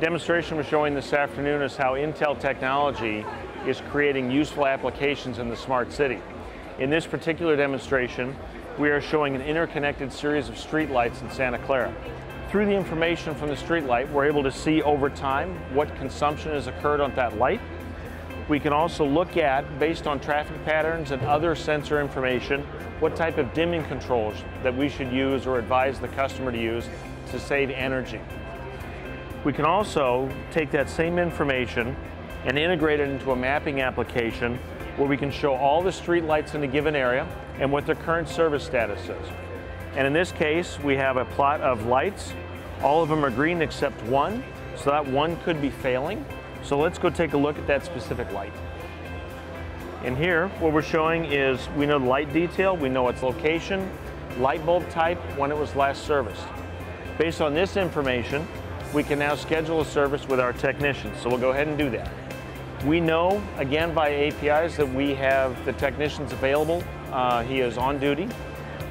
demonstration we're showing this afternoon is how Intel technology is creating useful applications in the smart city. In this particular demonstration, we are showing an interconnected series of streetlights in Santa Clara. Through the information from the streetlight, we're able to see over time what consumption has occurred on that light. We can also look at, based on traffic patterns and other sensor information, what type of dimming controls that we should use or advise the customer to use to save energy. We can also take that same information and integrate it into a mapping application where we can show all the street lights in a given area and what their current service status is. And in this case, we have a plot of lights. All of them are green except one, so that one could be failing. So let's go take a look at that specific light. In here, what we're showing is we know the light detail, we know its location, light bulb type, when it was last serviced. Based on this information, we can now schedule a service with our technicians. So we'll go ahead and do that. We know, again, by APIs that we have the technicians available. Uh, he is on duty.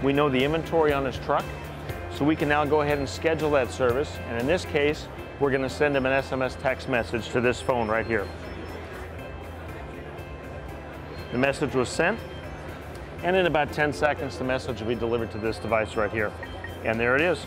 We know the inventory on his truck. So we can now go ahead and schedule that service. And in this case, we're going to send him an SMS text message to this phone right here. The message was sent, and in about 10 seconds, the message will be delivered to this device right here. And there it is.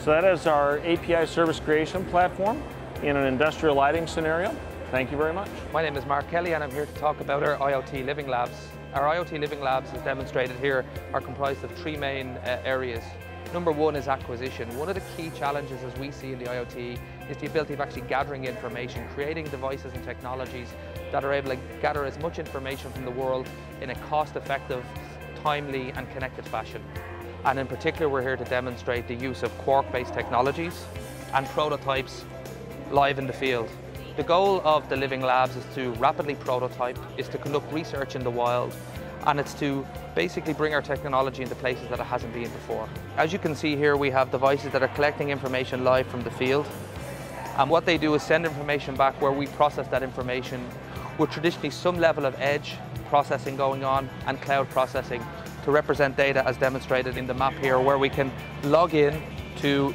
So that is our API service creation platform in an industrial lighting scenario. Thank you very much. My name is Mark Kelly and I'm here to talk about our IoT Living Labs. Our IoT Living Labs, as demonstrated here, are comprised of three main uh, areas. Number one is acquisition. One of the key challenges as we see in the IoT is the ability of actually gathering information, creating devices and technologies that are able to gather as much information from the world in a cost-effective, timely and connected fashion. And in particular, we're here to demonstrate the use of Quark-based technologies and prototypes live in the field. The goal of the Living Labs is to rapidly prototype, is to conduct research in the wild, and it's to basically bring our technology into places that it hasn't been before. As you can see here, we have devices that are collecting information live from the field. And what they do is send information back where we process that information with traditionally some level of edge processing going on and cloud processing to represent data as demonstrated in the map here where we can log in to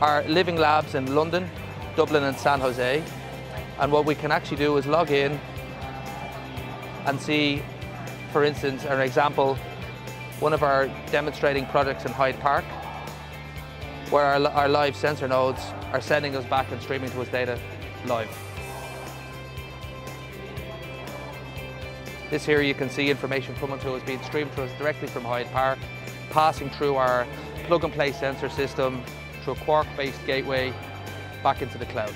our living labs in London, Dublin and San Jose. And what we can actually do is log in and see, for instance, an example, one of our demonstrating projects in Hyde Park, where our, our live sensor nodes are sending us back and streaming to us data live. This here you can see information coming to us, being streamed to us directly from Hyde Park, passing through our plug and play sensor system, through a Quark-based gateway back into the cloud.